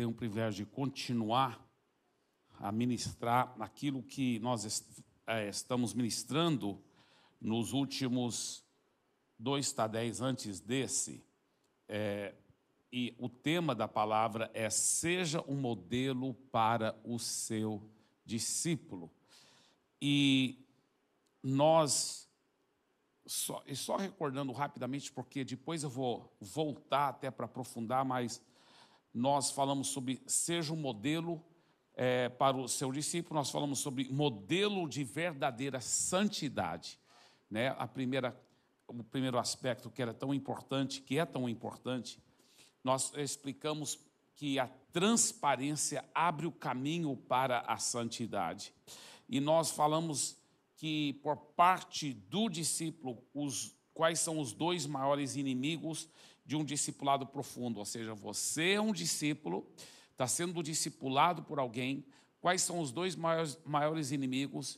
tenho o privilégio de continuar a ministrar aquilo que nós é, estamos ministrando nos últimos dois tadéis antes desse. É, e o tema da palavra é: seja um modelo para o seu discípulo. E nós, só, e só recordando rapidamente, porque depois eu vou voltar até para aprofundar, mas nós falamos sobre seja um modelo é, para o seu discípulo, nós falamos sobre modelo de verdadeira santidade. Né? A primeira, o primeiro aspecto que era tão importante, que é tão importante, nós explicamos que a transparência abre o caminho para a santidade. E nós falamos que, por parte do discípulo, os, quais são os dois maiores inimigos de um discipulado profundo. Ou seja, você é um discípulo, está sendo discipulado por alguém. Quais são os dois maiores, maiores inimigos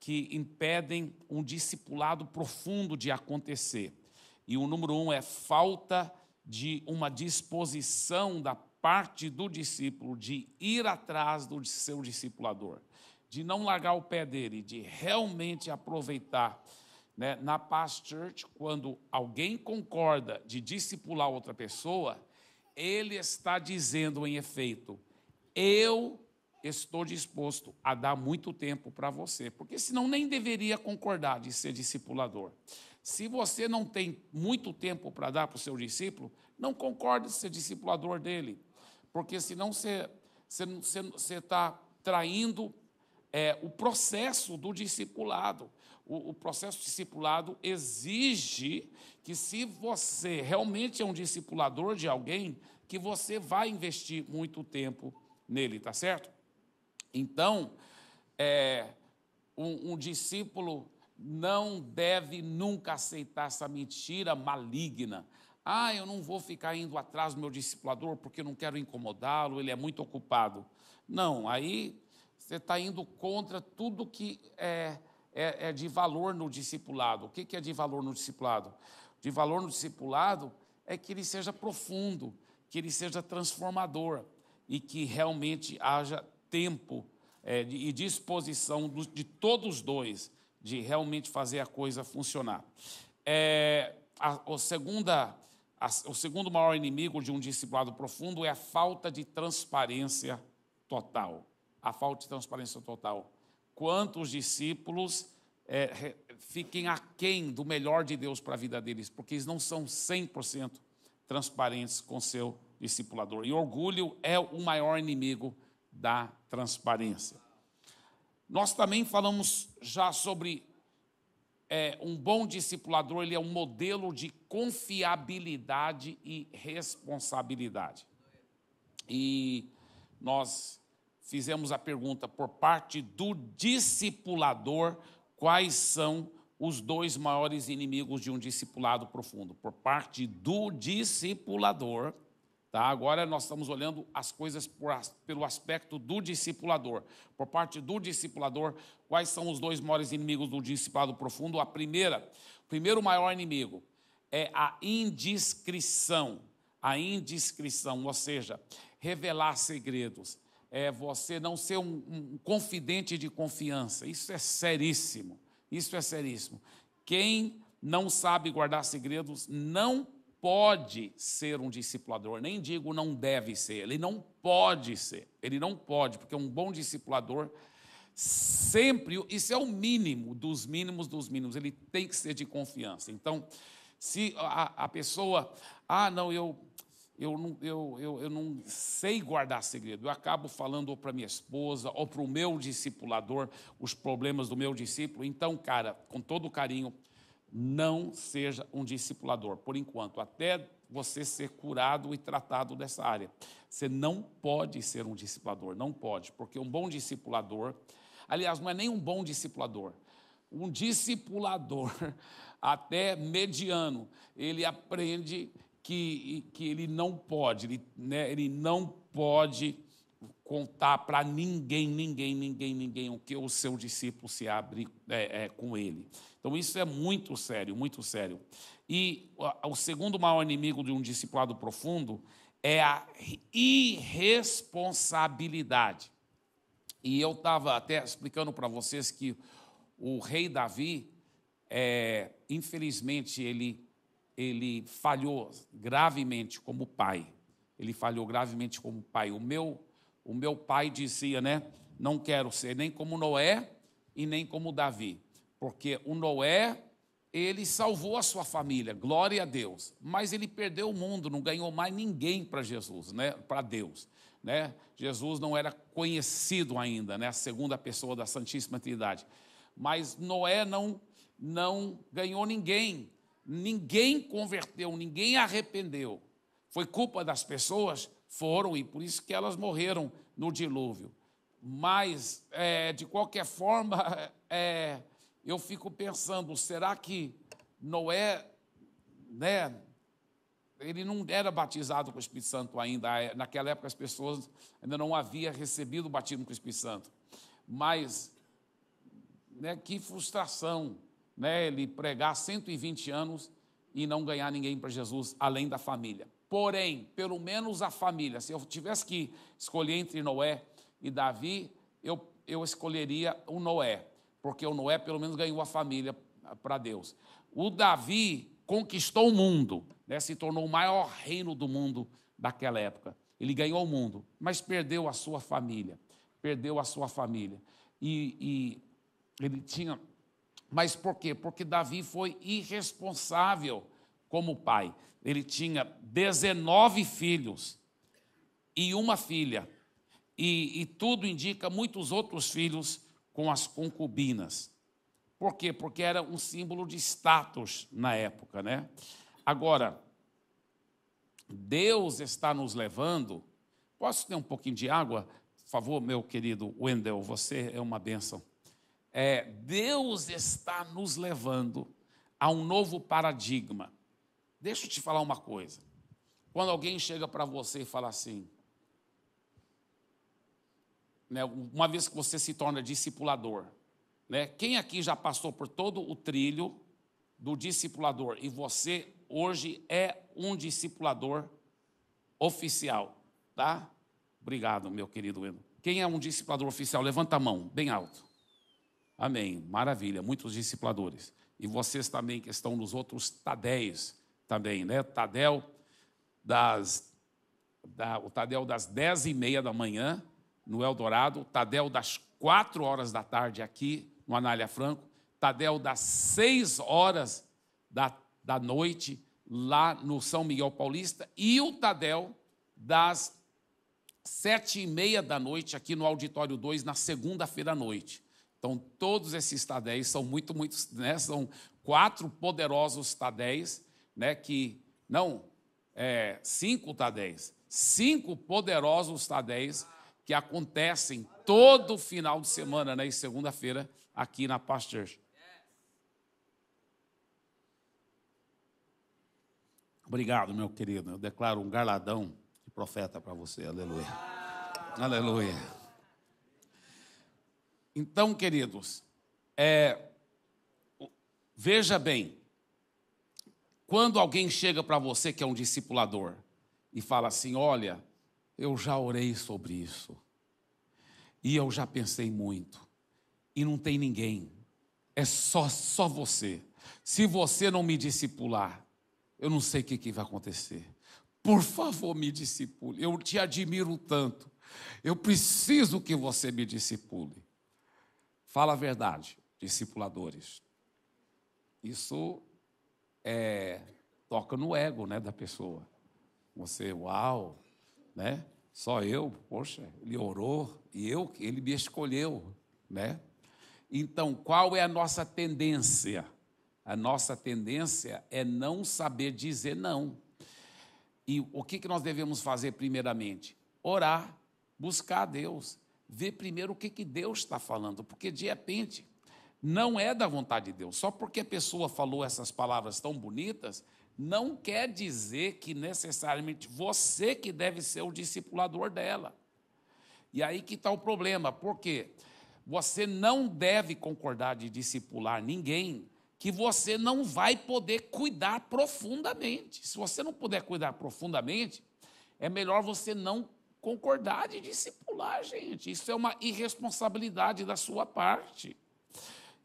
que impedem um discipulado profundo de acontecer? E o número um é falta de uma disposição da parte do discípulo de ir atrás do seu discipulador, de não largar o pé dele, de realmente aproveitar. Né? Na Past Church, quando alguém concorda de discipular outra pessoa, ele está dizendo em efeito: eu estou disposto a dar muito tempo para você, porque senão nem deveria concordar de ser discipulador. Se você não tem muito tempo para dar para o seu discípulo, não concorde de ser discipulador dele, porque senão você está traindo é, o processo do discipulado. O, o processo discipulado exige que, se você realmente é um discipulador de alguém, que você vai investir muito tempo nele, tá certo? Então, é, um, um discípulo não deve nunca aceitar essa mentira maligna. Ah, eu não vou ficar indo atrás do meu discipulador porque não quero incomodá-lo, ele é muito ocupado. Não, aí você está indo contra tudo que é, é, é, de valor no discipulado. O que, que é de valor no discipulado? De valor no discipulado é que ele seja profundo, que ele seja transformador e que realmente haja tempo é, e disposição de todos os dois de realmente fazer a coisa funcionar. É, a, a segunda, a, o segundo maior inimigo de um discipulado profundo é a falta de transparência total. A falta de transparência total. Quantos discípulos é, fiquem aquém do melhor de Deus para a vida deles, porque eles não são 100% transparentes com seu discipulador. E orgulho é o maior inimigo da transparência. Nós também falamos já sobre é, um bom discipulador, ele é um modelo de confiabilidade e responsabilidade. E nós fizemos a pergunta por parte do discipulador: quais são os dois maiores inimigos de um discipulado profundo? Por parte do discipulador, Tá? Agora nós estamos olhando as coisas por, pelo aspecto do discipulador. Por parte do discipulador, quais são os dois maiores inimigos do discipulado profundo? A primeira, o primeiro maior inimigo é a indiscrição. A indiscrição, ou seja, revelar segredos. É você não ser um, um confidente de confiança. Isso é seríssimo. Isso é seríssimo. Quem não sabe guardar segredos não pode ser um discipulador, nem digo não deve ser, ele não pode ser, ele não pode, porque um bom discipulador sempre, isso é o mínimo dos mínimos dos mínimos, ele tem que ser de confiança. Então, se a, a pessoa, ah, não, eu, eu, não, eu, eu, eu não sei guardar segredo, eu acabo falando para minha esposa ou para o meu discipulador os problemas do meu discípulo, então, cara, com todo carinho, não seja um discipulador, por enquanto, até você ser curado e tratado dessa área. Você não pode ser um discipulador, não pode, porque um bom discipulador, aliás, não é nem um bom discipulador, um discipulador, até mediano, ele aprende que, que ele não pode, ele, né, ele não pode contar para ninguém, ninguém, ninguém, ninguém o que o seu discípulo se abre é, é, com ele. Então, isso é muito sério, muito sério. E o segundo maior inimigo de um discipulado profundo é a irresponsabilidade. E eu estava até explicando para vocês que o rei Davi, é, infelizmente, ele, ele falhou gravemente como pai. Ele falhou gravemente como pai. O meu, o meu pai dizia, né? Não quero ser nem como Noé e nem como Davi. Porque o Noé ele salvou a sua família, glória a Deus. Mas ele perdeu o mundo, não ganhou mais ninguém para Jesus, né? Para Deus, né? Jesus não era conhecido ainda, né? A segunda pessoa da Santíssima Trindade. Mas Noé não não ganhou ninguém. Ninguém converteu, ninguém arrependeu. Foi culpa das pessoas? Foram, e por isso que elas morreram no dilúvio. Mas, é, de qualquer forma, é, eu fico pensando, será que Noé, né, ele não era batizado com o Espírito Santo ainda, é, naquela época as pessoas ainda não haviam recebido o batismo com o Espírito Santo, mas, né, que frustração, né, ele pregar 120 anos e não ganhar ninguém para Jesus, além da família. Porém, pelo menos a família, se eu tivesse que escolher entre Noé e Davi, eu, eu escolheria o Noé, porque o Noé pelo menos ganhou a família para Deus. O Davi conquistou o mundo, né, se tornou o maior reino do mundo daquela época. Ele ganhou o mundo, mas perdeu a sua família. Perdeu a sua família. E, e ele tinha. Mas por quê? Porque Davi foi irresponsável como pai. Ele tinha 19 filhos e uma filha. E, e tudo indica muitos outros filhos com as concubinas. Por quê? Porque era um símbolo de status na época, né? Agora, Deus está nos levando. Posso ter um pouquinho de água? Por favor, meu querido Wendel, você é uma bênção. É, Deus está nos levando a um novo paradigma. Deixa eu te falar uma coisa. Quando alguém chega para você e fala assim, né, uma vez que você se torna discipulador. Né, quem aqui já passou por todo o trilho do discipulador e você hoje é um discipulador oficial, tá? Obrigado, meu querido Eno. Quem é um discipulador oficial? Levanta a mão, bem alto. Amém. Maravilha, muitos discipuladores. E vocês também que estão nos outros Tadéis também, né? Tadel das da, o Tadel das dez e meia da manhã no Eldorado, Tadel das quatro horas da tarde aqui no Anália Franco, Tadel das seis horas da, da noite lá no São Miguel Paulista e o Tadel das sete e meia da noite aqui no Auditório 2 na segunda-feira à noite. Então, todos esses Tadéis são muito, muito, né, são quatro poderosos Tadéis, né, que, não, é, cinco Tadéis, cinco poderosos Tadéis que acontecem todo final de semana, né, e segunda-feira, aqui na Pastor. Obrigado, meu querido. Eu declaro um garladão de profeta para você. Aleluia. Aleluia. Então, queridos, é, veja bem, quando alguém chega para você que é um discipulador e fala assim: Olha, eu já orei sobre isso. E eu já pensei muito. E não tem ninguém. É só só você. Se você não me discipular, eu não sei o que, que vai acontecer. Por favor, me discipule. Eu te admiro tanto. Eu preciso que você me discipule. Fala a verdade, discipuladores. Isso é, toca no ego né, da pessoa. Você, uau, né? Só eu, poxa, ele orou e eu, ele me escolheu, né? Então, qual é a nossa tendência? A nossa tendência é não saber dizer não. E o que, nós devemos fazer primeiramente? Orar, buscar a Deus, ver primeiro o que, que Deus está falando, porque de repente não é da vontade de Deus. Só porque a pessoa falou essas palavras tão bonitas, não quer dizer que necessariamente você que deve ser o discipulador dela. E aí que está o problema, porque você não deve concordar de discipular ninguém que você não vai poder cuidar profundamente. Se você não puder cuidar profundamente, é melhor você não concordar de discipular, gente. Isso é uma irresponsabilidade da sua parte.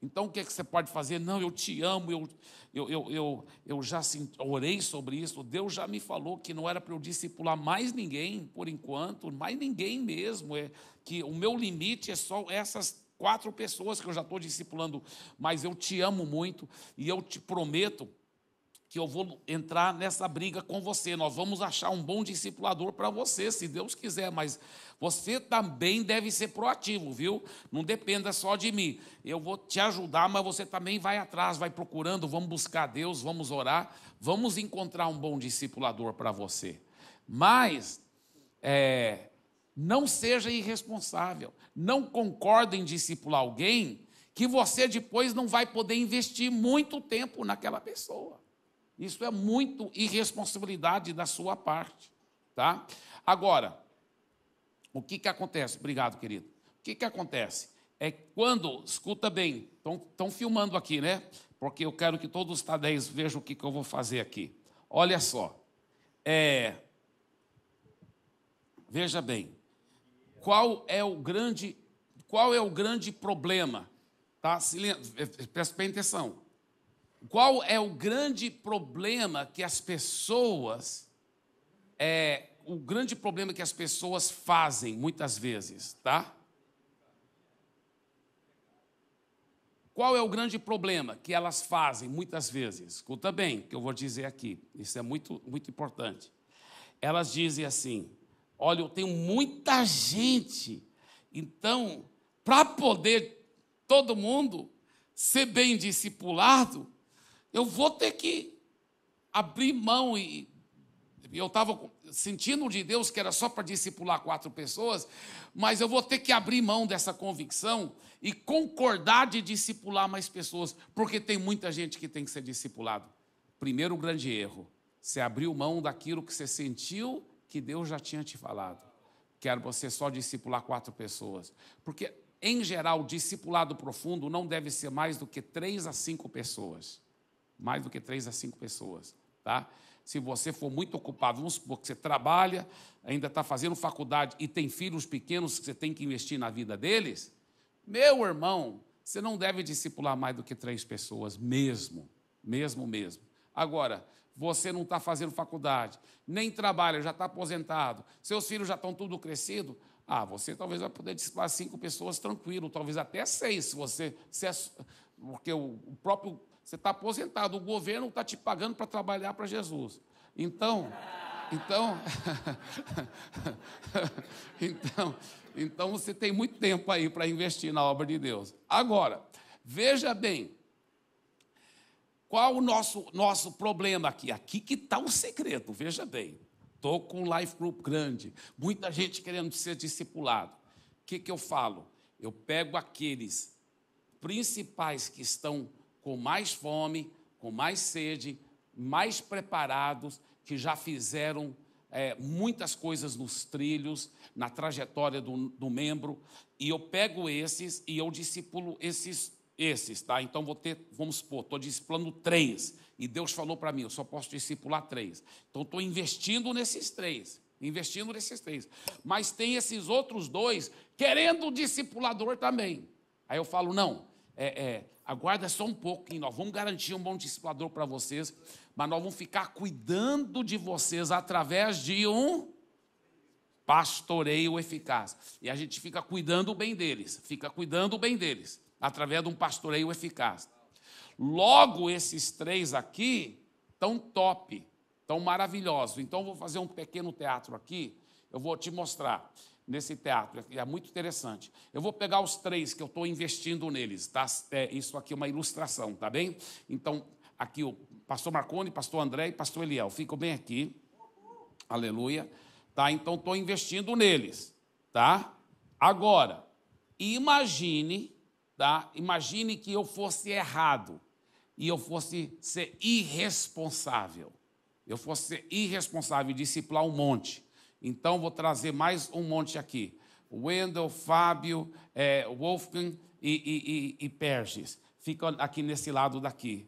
Então, o que, é que você pode fazer? Não, eu te amo, eu, eu, eu, eu, eu já orei sobre isso, Deus já me falou que não era para eu discipular mais ninguém, por enquanto, mais ninguém mesmo, é que o meu limite é só essas quatro pessoas que eu já estou discipulando, mas eu te amo muito e eu te prometo que eu vou entrar nessa briga com você. Nós vamos achar um bom discipulador para você, se Deus quiser, mas você também deve ser proativo, viu? Não dependa só de mim. Eu vou te ajudar, mas você também vai atrás, vai procurando, vamos buscar Deus, vamos orar, vamos encontrar um bom discipulador para você. Mas é, não seja irresponsável, não concorde em discipular alguém que você depois não vai poder investir muito tempo naquela pessoa. Isso é muito irresponsabilidade da sua parte, tá? Agora, o que que acontece? Obrigado, querido. O que que acontece? É quando, escuta bem, estão filmando aqui, né? Porque eu quero que todos os tadéis vejam o que, que eu vou fazer aqui. Olha só. É, veja bem. Qual é o grande, qual é o grande problema? Tá? Presta bem atenção. Qual é o grande problema que as pessoas é o grande problema que as pessoas fazem muitas vezes, tá? Qual é o grande problema que elas fazem muitas vezes? Escuta bem, que eu vou dizer aqui. Isso é muito muito importante. Elas dizem assim: "Olha, eu tenho muita gente, então para poder todo mundo ser bem discipulado, eu vou ter que abrir mão e eu estava sentindo de Deus que era só para discipular quatro pessoas, mas eu vou ter que abrir mão dessa convicção e concordar de discipular mais pessoas, porque tem muita gente que tem que ser discipulado. Primeiro grande erro, você abriu mão daquilo que você sentiu que Deus já tinha te falado. Quero você só discipular quatro pessoas. Porque, em geral, discipulado profundo não deve ser mais do que três a cinco pessoas mais do que três a cinco pessoas, tá? Se você for muito ocupado, vamos supor que você trabalha, ainda está fazendo faculdade e tem filhos pequenos que você tem que investir na vida deles, meu irmão, você não deve discipular mais do que três pessoas, mesmo, mesmo, mesmo. Agora, você não está fazendo faculdade, nem trabalha, já está aposentado, seus filhos já estão tudo crescido, ah, você talvez vai poder discipular cinco pessoas tranquilo, talvez até seis, se você, se é, porque o próprio você está aposentado, o governo está te pagando para trabalhar para Jesus. Então, então, então, então você tem muito tempo aí para investir na obra de Deus. Agora, veja bem, qual o nosso, nosso problema aqui? Aqui que está o segredo, veja bem. Estou com um life group grande, muita gente querendo ser discipulado. O que, que eu falo? Eu pego aqueles principais que estão com mais fome, com mais sede, mais preparados, que já fizeram é, muitas coisas nos trilhos, na trajetória do, do membro, e eu pego esses e eu discipulo esses, esses, tá? Então vou ter, vamos supor, estou discipulando três, e Deus falou para mim, eu só posso discipular três. Então estou investindo nesses três, investindo nesses três. Mas tem esses outros dois querendo o discipulador também. Aí eu falo, não, é, é, aguarda só um pouquinho, nós vamos garantir um bom discipulador para vocês, mas nós vamos ficar cuidando de vocês através de um pastoreio eficaz. E a gente fica cuidando bem deles, fica cuidando bem deles, através de um pastoreio eficaz. Logo, esses três aqui estão top, estão maravilhosos. Então, eu vou fazer um pequeno teatro aqui, eu vou te mostrar nesse teatro. É muito interessante. Eu vou pegar os três que eu estou investindo neles. Tá? É, isso aqui é uma ilustração, tá bem? Então, aqui o pastor Marconi, pastor André e pastor Eliel. Ficam bem aqui. Aleluia. Tá? Então, estou investindo neles. Tá? Agora, imagine, tá? Imagine que eu fosse errado e eu fosse ser irresponsável. Eu fosse ser irresponsável e discipular um monte. Então, vou trazer mais um monte aqui. Wendel, Fábio, é, Wolfgang e, e, e, e Perges. Ficam aqui nesse lado daqui.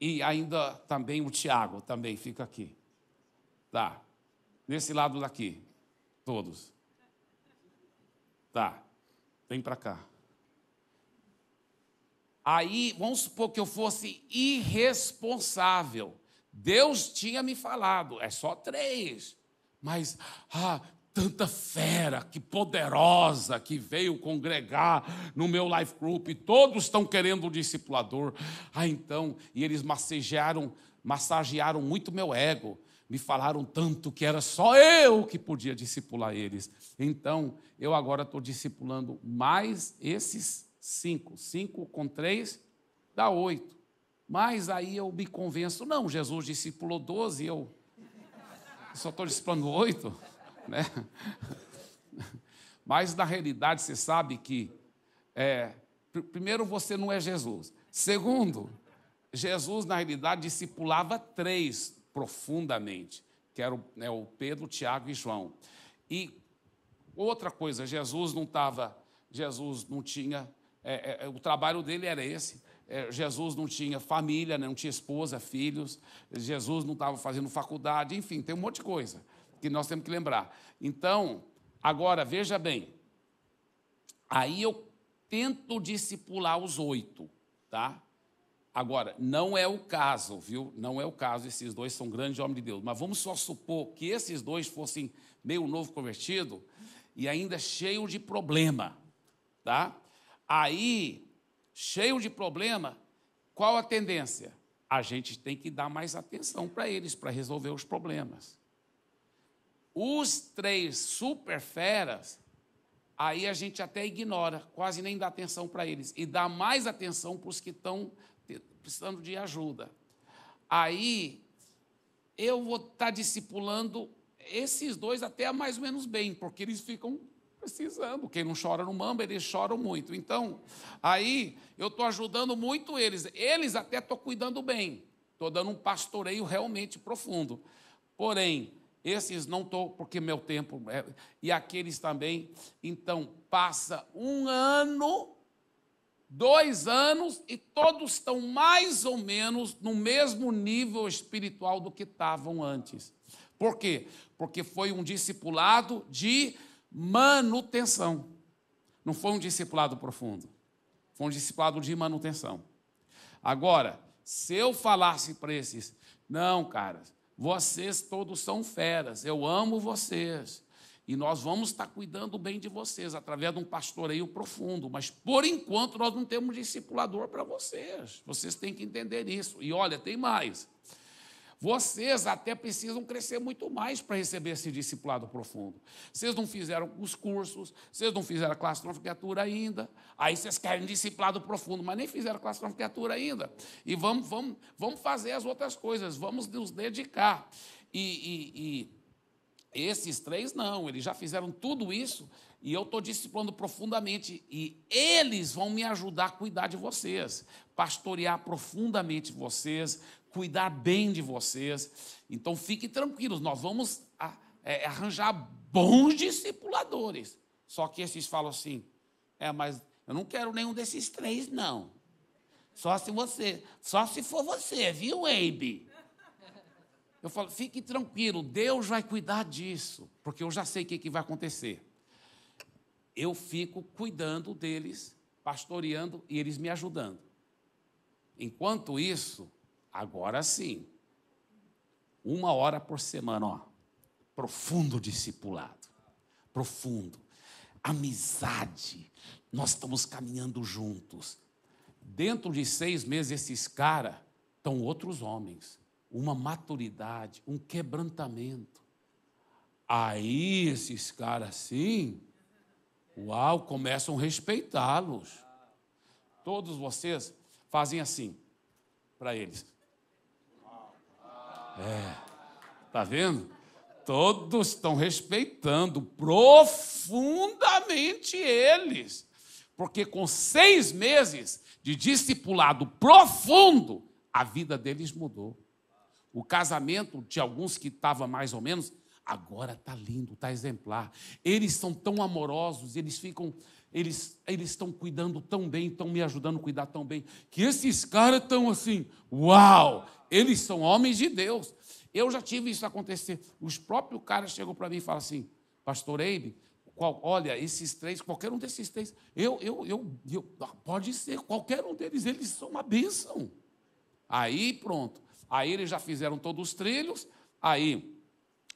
E ainda também o Tiago também fica aqui. Tá. Nesse lado daqui. Todos. Tá. Vem para cá. Aí, vamos supor que eu fosse irresponsável. Deus tinha me falado, é só três. Mas, ah, tanta fera, que poderosa, que veio congregar no meu life group, e todos estão querendo um discipulador. Ah, então, e eles massagearam, massagearam muito meu ego. Me falaram tanto que era só eu que podia discipular eles. Então, eu agora estou discipulando mais esses cinco. Cinco com três dá oito. Mas aí eu me convenço, não, Jesus discipulou doze, eu só estou discipulando oito. Né? Mas na realidade você sabe que, é, primeiro, você não é Jesus. Segundo, Jesus na realidade discipulava três profundamente, que eram né, o Pedro, Tiago e João. E outra coisa, Jesus não estava, Jesus não tinha, é, é, o trabalho dele era esse. É, Jesus não tinha família, né, não tinha esposa, filhos. Jesus não estava fazendo faculdade, enfim, tem um monte de coisa que nós temos que lembrar. Então, agora, veja bem. Aí eu tento discipular os oito, tá? Agora, não é o caso, viu? Não é o caso, esses dois são grandes homens de Deus. Mas vamos só supor que esses dois fossem meio novo convertido e ainda cheio de problema, tá? Aí, cheio de problema, qual a tendência? A gente tem que dar mais atenção para eles, para resolver os problemas. Os três super feras, aí a gente até ignora, quase nem dá atenção para eles. E dá mais atenção para os que estão precisando de ajuda. Aí eu vou estar tá discipulando esses dois até mais ou menos bem, porque eles ficam precisando. Quem não chora no mamba, eles choram muito. Então, aí eu estou ajudando muito eles. Eles até estou cuidando bem. Estou dando um pastoreio realmente profundo. Porém, esses não estou, porque meu tempo. É, e aqueles também. Então, passa um ano, dois anos, e todos estão mais ou menos no mesmo nível espiritual do que estavam antes. Por quê? Porque foi um discipulado de manutenção. Não foi um discipulado profundo. Foi um discipulado de manutenção. Agora, se eu falasse para esses, não, caras, vocês todos são feras, eu amo vocês. E nós vamos estar cuidando bem de vocês através de um pastoreio profundo. Mas por enquanto nós não temos discipulador para vocês. Vocês têm que entender isso. E olha, tem mais. Vocês até precisam crescer muito mais para receber esse discipulado profundo. Vocês não fizeram os cursos, vocês não fizeram a classe criatura ainda. Aí vocês querem discipulado profundo, mas nem fizeram a classe criatura ainda. E vamos, vamos, vamos fazer as outras coisas, vamos nos dedicar. E, e, e esses três não, eles já fizeram tudo isso e eu estou discipulando profundamente e eles vão me ajudar a cuidar de vocês, pastorear profundamente vocês, cuidar bem de vocês. Então fiquem tranquilos, nós vamos é, arranjar bons discipuladores. Só que esses falam assim: é, mas eu não quero nenhum desses três, não. Só se você, só se for você, viu, Abe? Eu falo, fique tranquilo, Deus vai cuidar disso, porque eu já sei o que, que vai acontecer. Eu fico cuidando deles, pastoreando e eles me ajudando. Enquanto isso, Agora sim, uma hora por semana, ó, profundo discipulado, profundo, amizade, nós estamos caminhando juntos. Dentro de seis meses, esses caras estão outros homens, uma maturidade, um quebrantamento. Aí, esses caras assim, uau, começam a respeitá-los. Todos vocês fazem assim para eles. É, tá vendo? Todos estão respeitando profundamente eles, porque com seis meses de discipulado profundo, a vida deles mudou. O casamento de alguns que estava mais ou menos, agora está lindo, está exemplar. Eles são tão amorosos, eles ficam eles estão cuidando tão bem, estão me ajudando a cuidar tão bem, que esses caras estão assim, uau, eles são homens de Deus. Eu já tive isso acontecer. Os próprios caras chegam para mim e falam assim, pastor Eibe, olha, esses três, qualquer um desses três, eu, eu, eu, eu, pode ser, qualquer um deles, eles são uma bênção. Aí pronto. Aí eles já fizeram todos os trilhos, aí,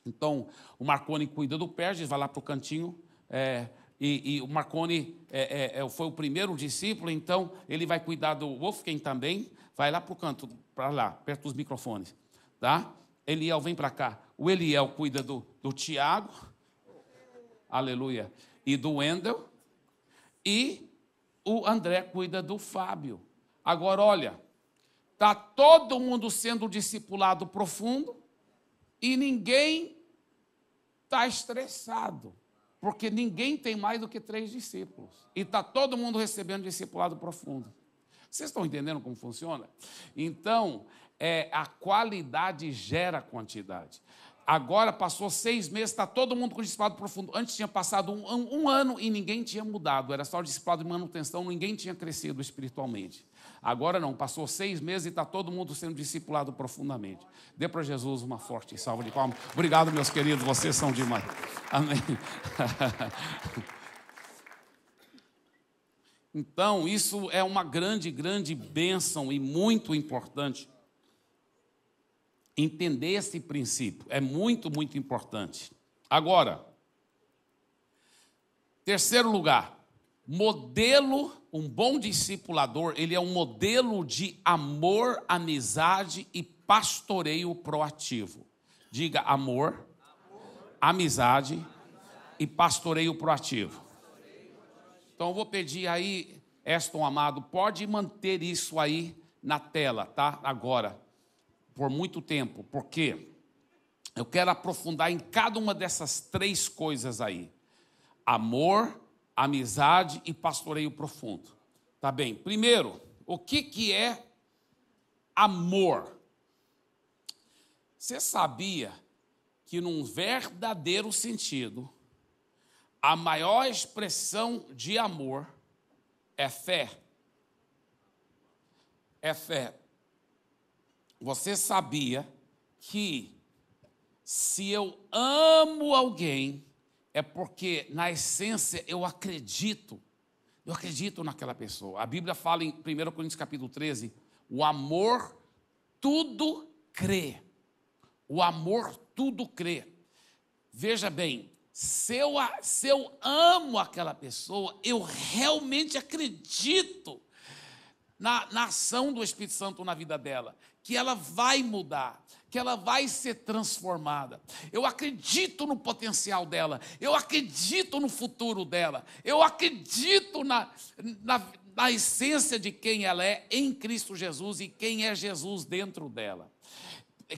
então, o Marconi cuida do Perges, vai lá para o cantinho, é, e, e, o Marconi é, é, é, foi o primeiro discípulo, então ele vai cuidar do Wolfgang também, vai lá para o canto, para lá, perto dos microfones, tá? Eliel vem para cá. O Eliel cuida do, do Tiago, aleluia, e do Wendel, e o André cuida do Fábio. Agora, olha, está todo mundo sendo discipulado profundo e ninguém está estressado porque ninguém tem mais do que três discípulos. E está todo mundo recebendo discipulado profundo. Vocês estão entendendo como funciona? Então, é, a qualidade gera quantidade. Agora passou seis meses, está todo mundo com discipulado profundo. Antes tinha passado um, um, um, ano e ninguém tinha mudado. Era só o discipulado de manutenção, ninguém tinha crescido espiritualmente. Agora não, passou seis meses e está todo mundo sendo discipulado profundamente. Dê para Jesus uma forte salva de palmas. Obrigado, meus queridos, vocês são demais. Amém. Então, isso é uma grande, grande bênção e muito importante. Entender esse princípio é muito, muito importante. Agora, terceiro lugar, modelo, um bom discipulador, ele é um modelo de amor, amizade e pastoreio proativo. Diga amor, amor. amizade e pastoreio proativo. Então eu vou pedir aí, Eston amado, pode manter isso aí na tela, tá? Agora, por muito tempo, porque eu quero aprofundar em cada uma dessas três coisas aí: amor, amizade e pastoreio profundo. Tá bem? Primeiro, o que, que é amor? Você sabia que, num verdadeiro sentido, a maior expressão de amor é fé? É fé. Você sabia que se eu amo alguém, é porque, na essência, eu acredito. Eu acredito naquela pessoa. A Bíblia fala em 1 Coríntios capítulo 13: o amor tudo crê. O amor tudo crê. Veja bem, se eu, se eu amo aquela pessoa, eu realmente acredito na, na ação do Espírito Santo na vida dela, que ela vai mudar, que ela vai ser transformada. Eu acredito no potencial dela, eu acredito no futuro dela, eu acredito na, na, na essência de quem ela é em Cristo Jesus e quem é Jesus dentro dela.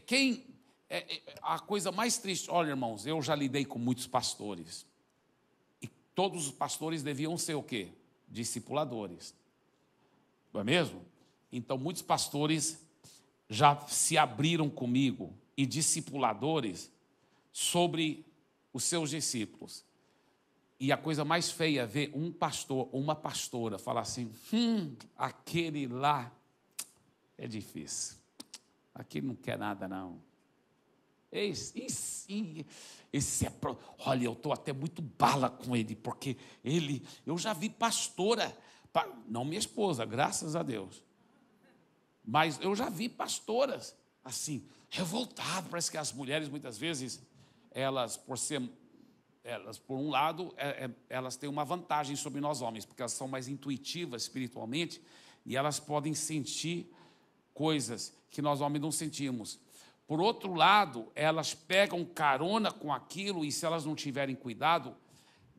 Quem é, é, a coisa mais triste, olha, irmãos, eu já lidei com muitos pastores. E todos os pastores deviam ser o quê? Discipuladores. Não é mesmo? Então, muitos pastores já se abriram comigo e discipuladores sobre os seus discípulos. E a coisa mais feia é ver um pastor ou uma pastora falar assim: hum, aquele lá é difícil. Aquele não quer nada, não. Esse, esse, esse é. Pro... Olha, eu estou até muito bala com ele, porque ele. Eu já vi pastora, não minha esposa, graças a Deus. Mas eu já vi pastoras assim, revoltadas. Parece que as mulheres, muitas vezes, elas, por ser. Elas, por um lado, é, é, elas têm uma vantagem sobre nós homens, porque elas são mais intuitivas espiritualmente e elas podem sentir coisas que nós homens não sentimos. Por outro lado, elas pegam carona com aquilo e, se elas não tiverem cuidado,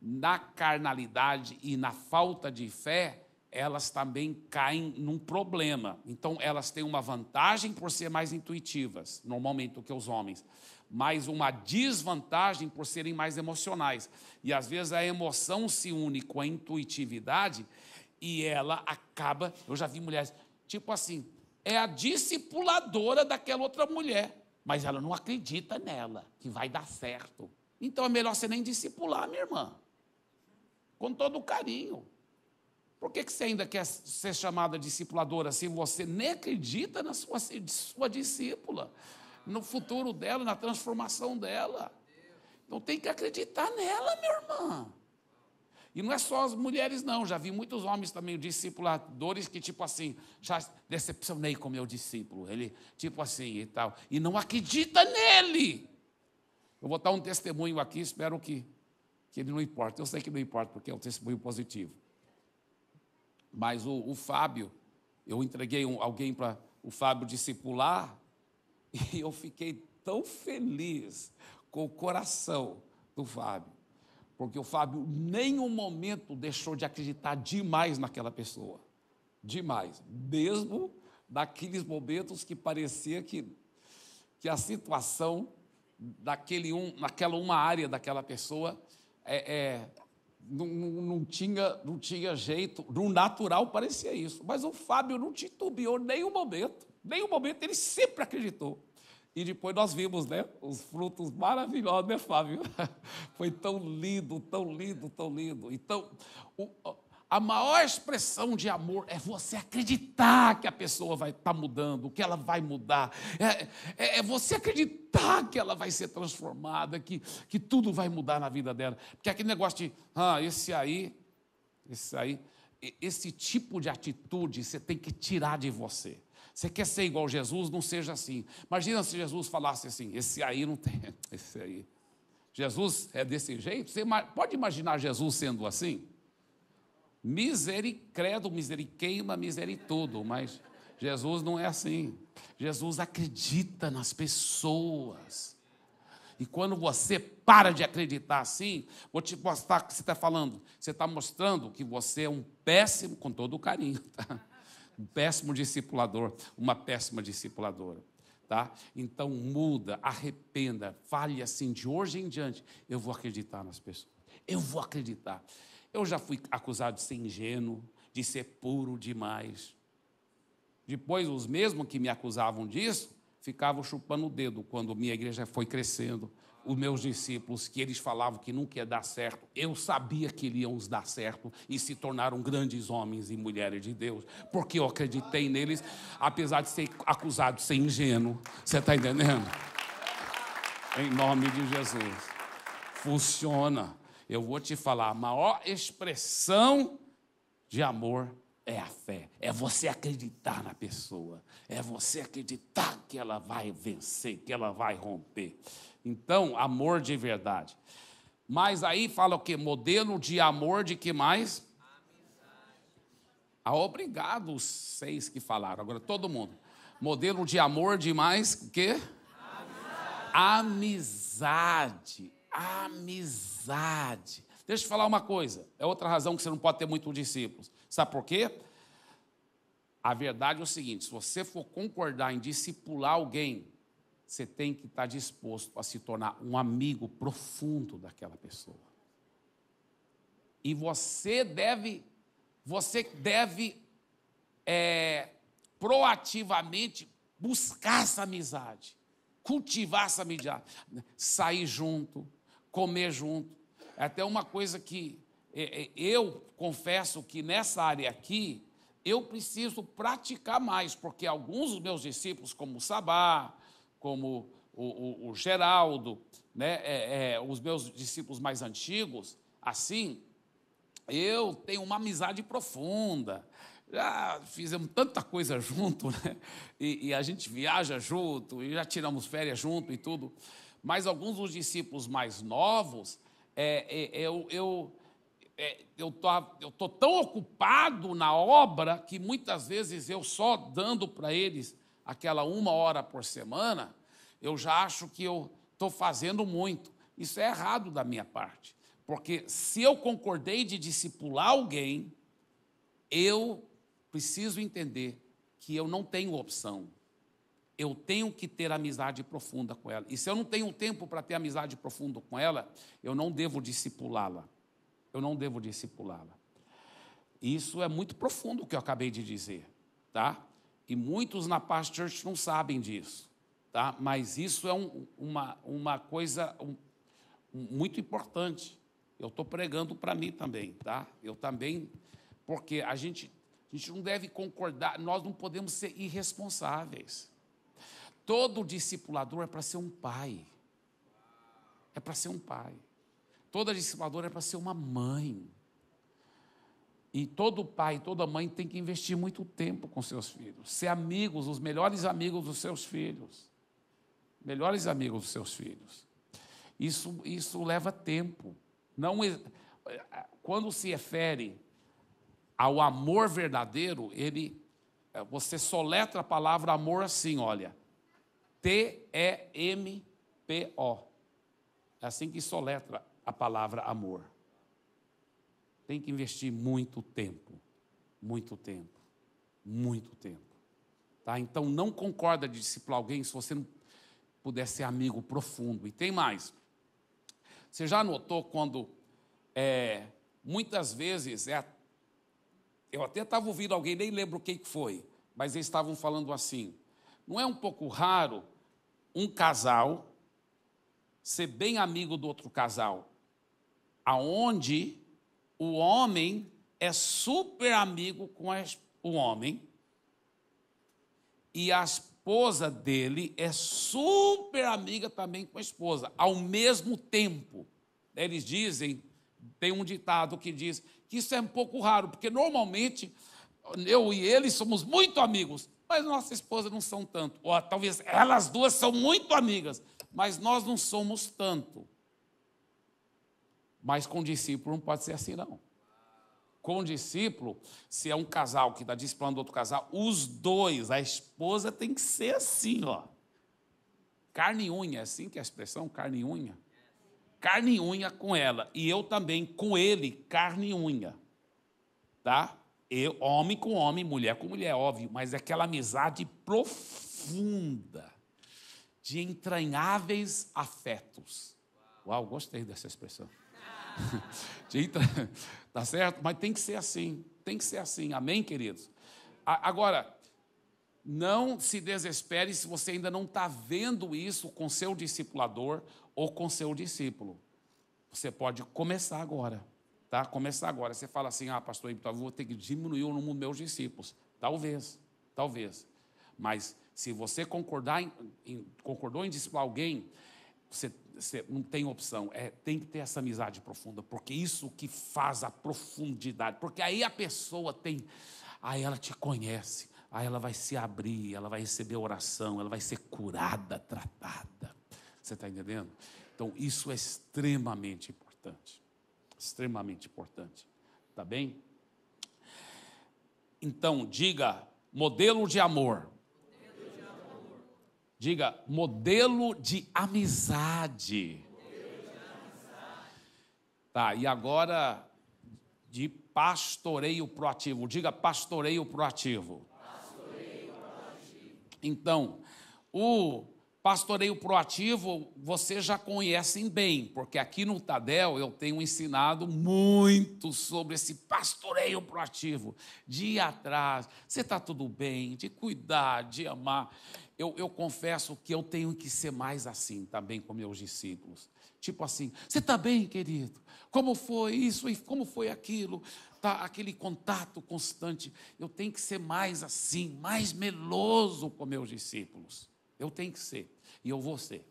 na carnalidade e na falta de fé, elas também caem num problema. Então, elas têm uma vantagem por ser mais intuitivas, normalmente, do que os homens, mas uma desvantagem por serem mais emocionais. E às vezes a emoção se une com a intuitividade e ela acaba. Eu já vi mulheres, tipo assim, é a discipuladora daquela outra mulher, mas ela não acredita nela, que vai dar certo. Então é melhor você nem discipular, minha irmã. com todo carinho. Por que, que você ainda quer ser chamada discipuladora se você nem acredita na sua, sua discípula, no futuro dela, na transformação dela? Então tem que acreditar nela, minha irmã. E não é só as mulheres, não. Já vi muitos homens também, discipuladores, que, tipo assim, já decepcionei com meu discípulo. Ele, tipo assim e tal. E não acredita nele. Eu vou dar um testemunho aqui, espero que, que ele não importa. Eu sei que não importa, porque é um testemunho positivo. Mas o, o Fábio, eu entreguei um, alguém para o Fábio discipular, e eu fiquei tão feliz com o coração do Fábio porque o Fábio nenhum momento deixou de acreditar demais naquela pessoa. Demais. Mesmo naqueles momentos que parecia que, que a situação daquele um, naquela uma área daquela pessoa é, é não, não, tinha, não tinha jeito, no natural parecia isso. Mas o Fábio não titubeou nenhum momento. Nenhum momento ele sempre acreditou. E depois nós vimos, né, os frutos maravilhosos, né, Fábio? Foi tão lindo, tão lindo, tão lindo. Então, o, a maior expressão de amor é você acreditar que a pessoa vai estar tá mudando, que ela vai mudar. É, é, é, você acreditar que ela vai ser transformada, que, que tudo vai mudar na vida dela. Porque aquele negócio de, ah, esse aí, esse aí, esse tipo de atitude você tem que tirar de você. Você quer ser igual Jesus? Não seja assim. Imagina se Jesus falasse assim: esse aí não tem, esse aí. Jesus é desse jeito? Você pode imaginar Jesus sendo assim? Misericredo, miseriqueima, miseritudo, mas Jesus não é assim. Jesus acredita nas pessoas. E quando você para de acreditar assim, vou te mostrar o que você está falando. Você está mostrando que você é um péssimo, com todo o carinho, tá? um péssimo discipulador, uma péssima discipuladora. Tá? Então muda, arrependa, fale assim, de hoje em diante, eu vou acreditar nas pessoas. Eu vou acreditar. Eu já fui acusado de ser ingênuo, de ser puro demais. Depois, os mesmos que me acusavam disso, ficavam chupando o dedo quando minha igreja foi crescendo, os meus discípulos, que eles falavam que nunca ia dar certo, eu sabia que iriam dar certo e se tornaram grandes homens e mulheres de Deus, porque eu acreditei neles, apesar de ser acusado de ser ingênuo. Você está entendendo? Em nome de Jesus. Funciona. Eu vou te falar, a maior expressão de amor é a fé. É você acreditar na pessoa. É você acreditar que ela vai vencer, que ela vai romper. Então, amor de verdade. Mas aí fala o que? Modelo de amor de que mais? Ah, obrigado os seis que falaram. Agora todo mundo. Modelo de amor de mais o quê? Amizade. Amizade. Deixa eu falar uma coisa. É outra razão que você não pode ter muitos discípulos. Sabe por quê? A verdade é o seguinte: se você for concordar em discipular alguém você tem que estar disposto a se tornar um amigo profundo daquela pessoa. E você deve, você deve é, proativamente buscar essa amizade, cultivar essa amizade, sair junto, comer junto. É até uma coisa que é, é, eu confesso que nessa área aqui, eu preciso praticar mais, porque alguns dos meus discípulos, como o Sabá, como o, o, o Geraldo, né, é, é, os meus discípulos mais antigos, assim, eu tenho uma amizade profunda. Já fizemos tanta coisa junto, né? E, e, a gente viaja junto, e já tiramos férias junto e tudo. Mas alguns dos discípulos mais novos, é, é, eu, eu, é, eu estou tão ocupado na obra que muitas vezes eu só dando para eles aquela uma hora por semana, eu já acho que eu estou fazendo muito. Isso é errado da minha parte. Porque se eu concordei de discipular alguém, eu preciso entender que eu não tenho opção. Eu tenho que ter amizade profunda com ela. E se eu não tenho tempo para ter amizade profunda com ela, eu não devo discipulá-la. Eu não devo discipulá-la. Isso é muito profundo o que eu acabei de dizer, tá? E muitos na Past Church não sabem disso, tá? Mas isso é um, uma, uma coisa um, muito importante, Eu estou pregando para mim também, tá? Eu também, porque a gente, a gente não deve concordar, nós não podemos ser irresponsáveis. Todo discipulador é para ser um pai. É para ser um pai. Toda discipuladora é para ser uma mãe. E todo pai, toda mãe tem que investir muito tempo com seus filhos, ser amigos, os melhores amigos dos seus filhos. Melhores amigos dos seus filhos. Isso, isso leva tempo. Não quando se refere ao amor verdadeiro, ele você soletra a palavra amor assim, olha. T E M P O. É assim que soletra a palavra amor tem que investir muito tempo, muito tempo, muito tempo. Tá? Então não concorda de discipular alguém se você não puder ser amigo profundo. E tem mais. Você já notou quando é, muitas vezes é, eu até estava ouvindo alguém, nem lembro o que foi, mas eles estavam falando assim. Não é um pouco raro um casal ser bem amigo do outro casal, aonde o homem é super amigo com o homem e a esposa dele é super amiga também com a esposa, ao mesmo tempo. Eles dizem, tem um ditado que diz que isso é um pouco raro, porque normalmente eu e ele somos muito amigos, mas nossa esposa não são tanto. Ou talvez elas duas são muito amigas, mas nós não somos tanto. Mas com discípulo não pode ser assim, não. Com discípulo, se é um casal que está discipulando outro casal, os dois, a esposa tem que ser assim, ó. Carne e unha, é assim que é a expressão, carne e unha. Carne e unha com ela. E eu também com ele, carne e unha. Tá? Eu, homem com homem, mulher com mulher, óbvio, mas aquela amizade profunda, de entranháveis afetos. Uau, gostei dessa expressão. tá certo? Mas tem que ser assim, tem que ser assim, amém, queridos? Agora, não se desespere se você ainda não está vendo isso com seu discipulador ou com seu discípulo. Você pode começar agora, tá? Começar agora. Você fala assim, ah, pastor, então vou ter que diminuir o número dos meus discípulos. Talvez, talvez. Mas se você concordar em, em, concordou em discipular alguém, você você não tem opção, é, tem que ter essa amizade profunda, porque isso que faz a profundidade, porque aí a pessoa tem, aí ela te conhece, aí ela vai se abrir, ela vai receber oração, ela vai ser curada, tratada. Você está entendendo? Então, isso é extremamente importante. Extremamente importante. Tá bem? Então, diga modelo de amor. Diga, modelo de amizade. Tá, e agora de pastoreio proativo. Diga pastoreio proativo. Pastoreio proativo. Então, o pastoreio proativo vocês já conhecem bem, porque aqui no Tadel eu tenho ensinado muito sobre esse pastoreio proativo, de ir atrás, você está tudo bem, de cuidar, de amar eu, eu confesso que eu tenho que ser mais assim também com meus discípulos. Tipo assim, você está bem, querido? Como foi isso e como foi aquilo? Tá, aquele contato constante. Eu tenho que ser mais assim, mais meloso com meus discípulos. Eu tenho que ser. E eu vou ser.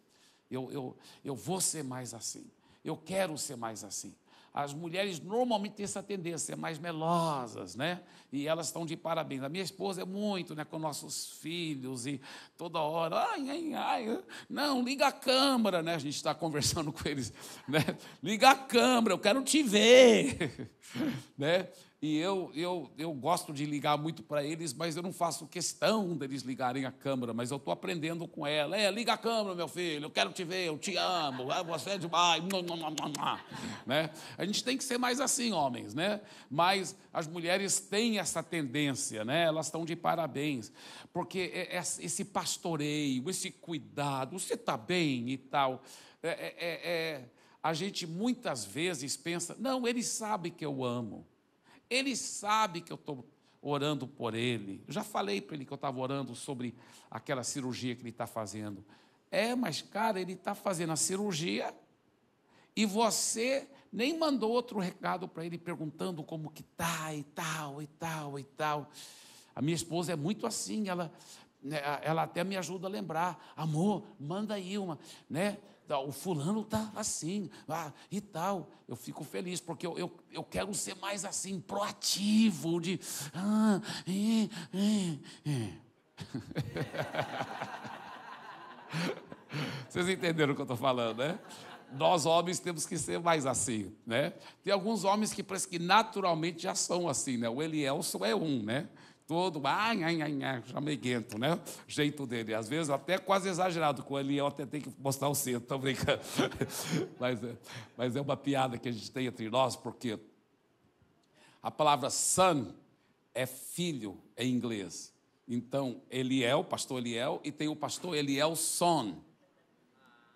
Eu, eu, eu vou ser mais assim. Eu quero ser mais assim. As mulheres normalmente têm essa tendência, ser mais melosas, né? E elas estão de parabéns. A minha esposa é muito, né, com nossos filhos e toda hora, ai, ai, ai, não, liga a câmera, né? A gente está conversando com eles, né? Liga a câmera, eu quero te ver, né? E eu, eu, eu gosto de ligar muito para eles, mas eu não faço questão deles ligarem a câmera, mas eu estou aprendendo com ela. É, liga a câmera, meu filho, eu quero te ver, eu te amo, é, você é demais. Né? A gente tem que ser mais assim, homens, né? Mas as mulheres têm essa tendência, né? Elas estão de parabéns, porque é, é, esse pastoreio, esse cuidado, você está bem e tal. É, é, é, a gente muitas vezes pensa, não, ele sabe que eu amo. Ele sabe que eu estou orando por ele. Eu já falei para ele que eu estava orando sobre aquela cirurgia que ele está fazendo. É, mas, cara, ele está fazendo a cirurgia e você nem mandou outro recado para ele perguntando como que tá e tal e tal e tal. A minha esposa é muito assim, ela né, ela até me ajuda a lembrar, amor, manda aí uma, né? O fulano tá assim, ah, e tal. Eu fico feliz, porque eu, eu, eu quero ser mais assim, proativo, de. Ah, é, é, é. Vocês entenderam o que eu estou falando, né? Nós homens temos que ser mais assim, né? Tem alguns homens que parece que naturalmente já são assim, né? O Elielson é um, né? Todo, ai, ai, ai, ai, chameguento, né? Jeito dele. Às vezes até quase exagerado com ele, eu até tenho que mostrar o centro, estou brincando. mas, é, mas é uma piada que a gente tem entre nós, porque a palavra son é filho em inglês. Então, Eliel, pastor Eliel, e tem o pastor Elielson.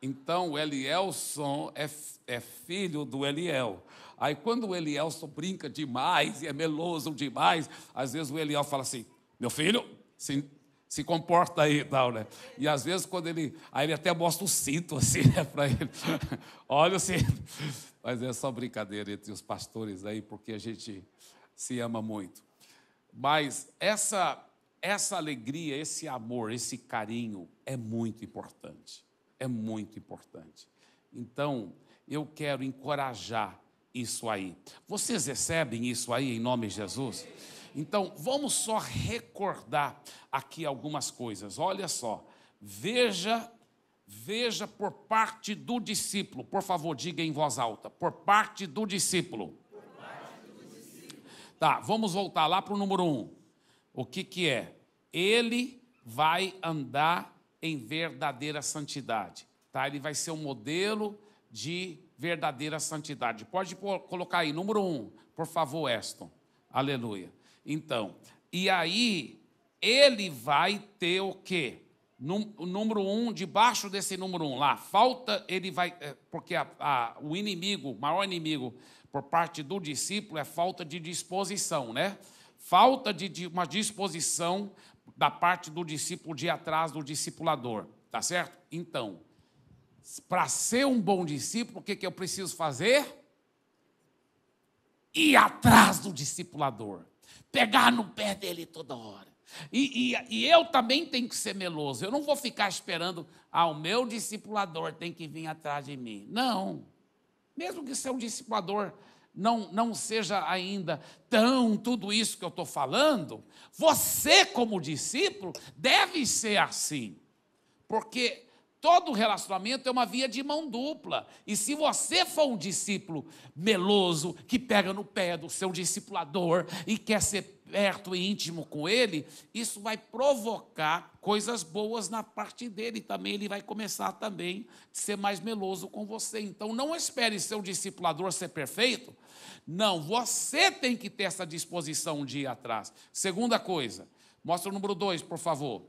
Então, Elielson é, é filho do Eliel. Aí, quando o Elielson brinca demais e é meloso demais, às vezes o Eliel fala assim: meu filho, se, se comporta aí e tal, né? E às vezes, quando ele. Aí ele até mostra o cinto assim, né, para ele. Olha o cinto. Mas é só brincadeira entre os pastores aí, porque a gente se ama muito. Mas essa essa alegria, esse amor, esse carinho é muito importante. É muito importante. Então, eu quero encorajar isso aí. Vocês recebem isso aí em nome de Jesus? Então, vamos só recordar aqui algumas coisas. Olha só. Veja, veja por parte do discípulo. Por favor, diga em voz alta. Por parte do discípulo. Parte do discípulo. Tá, vamos voltar lá para o número um. O que, que é? Ele vai andar em verdadeira santidade. Tá? Ele vai ser um modelo de verdadeira santidade. Pode colocar aí, número um, por favor, Eston. Aleluia. Então, e aí, ele vai ter o quê? O número um, debaixo desse número um lá, falta, ele vai, é, porque a, a, o inimigo, o maior inimigo por parte do discípulo é falta de disposição, né? Falta de, de uma disposição da parte do discípulo de atrás do discipulador, tá certo? Então, para ser um bom discípulo, o que, que eu preciso fazer? Ir atrás do discipulador, pegar no pé dele toda hora. E, e, e, eu também tenho que ser meloso. Eu não vou ficar esperando, ah, o meu discipulador tem que vir atrás de mim. Não. Mesmo que seu discipulador não, não seja ainda tão tudo isso que eu estou falando, você, como discípulo, deve ser assim. Porque todo relacionamento é uma via de mão dupla. E se você for um discípulo meloso, que pega no pé do seu discipulador e quer ser perto e íntimo com ele, isso vai provocar coisas boas na parte dele. Também ele vai começar também a ser mais meloso com você. Então não espere seu discipulador ser perfeito. Não, você tem que ter essa disposição de ir atrás. Segunda coisa, mostra o número dois, por favor.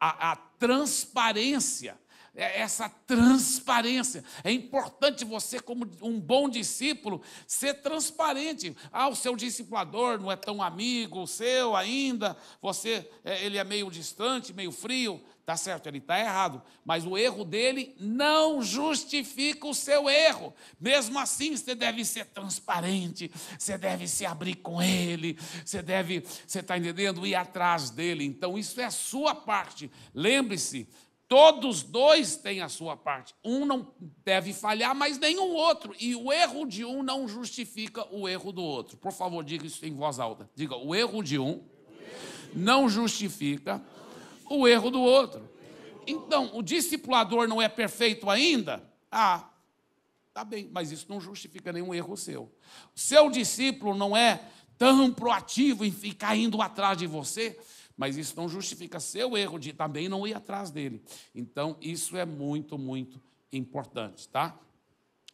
a, a transparência essa transparência. É importante você, como um bom discípulo, ser transparente. Ah, o seu discipulador não é tão amigo seu ainda, você, é, ele é meio distante, meio frio. Tá certo, ele está errado, mas o erro dele não justifica o seu erro. Mesmo assim, você deve ser transparente, você deve se abrir com ele, você deve, você está entendendo, ir atrás dele. Então, isso é a sua parte. Lembre-se, Todos dois têm a sua parte. Um não deve falhar, mas nenhum outro. E o erro de um não justifica o erro do outro. Por favor, diga isso em voz alta. Diga: o erro de um não justifica o erro do outro. Então, o discipulador não é perfeito ainda? Ah, tá bem, mas isso não justifica nenhum erro seu. Seu discípulo não é tão proativo em ficar indo atrás de você? Mas isso não justifica seu erro de também não ir atrás dele. Então, isso é muito, muito importante, tá?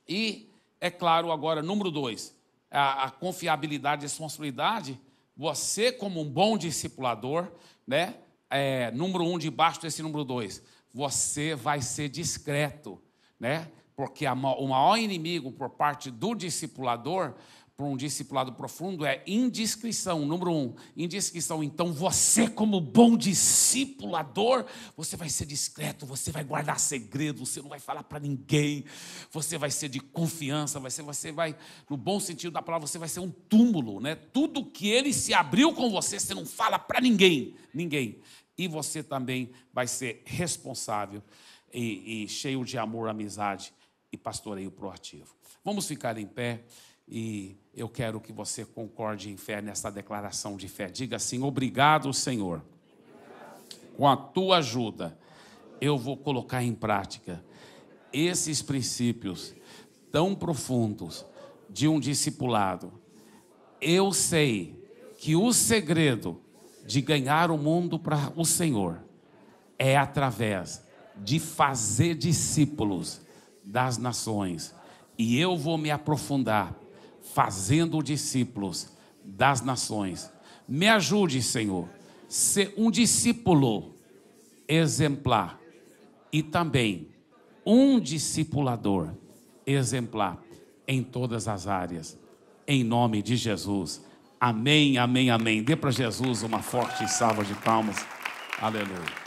E, é claro, agora, número dois, a, a confiabilidade e responsabilidade. Você, como um bom discipulador, né? É, número um, debaixo desse número dois, você vai ser discreto, né? Porque a, o maior inimigo por parte do discipulador para um discipulado profundo é indiscrição. Número um, indiscrição. Então, você, como bom discipulador, você vai ser discreto, você vai guardar segredo, você não vai falar para ninguém, você vai ser de confiança, vai ser, você vai, no bom sentido da palavra, você vai ser um túmulo, né? Tudo que ele se abriu com você, você não fala para ninguém, ninguém. E você também vai ser responsável e, e cheio de amor, amizade e pastoreio proativo. Vamos ficar em pé. E eu quero que você concorde em fé nessa declaração de fé. Diga assim: Obrigado, Senhor. Com a tua ajuda, eu vou colocar em prática esses princípios tão profundos de um discipulado. Eu sei que o segredo de ganhar o mundo para o Senhor é através de fazer discípulos das nações. E eu vou me aprofundar fazendo discípulos das nações. Me ajude, Senhor, ser um discípulo exemplar e também um discipulador exemplar em todas as áreas. Em nome de Jesus. Amém, amém, amém. Dê para Jesus uma forte salva de palmas. Aleluia.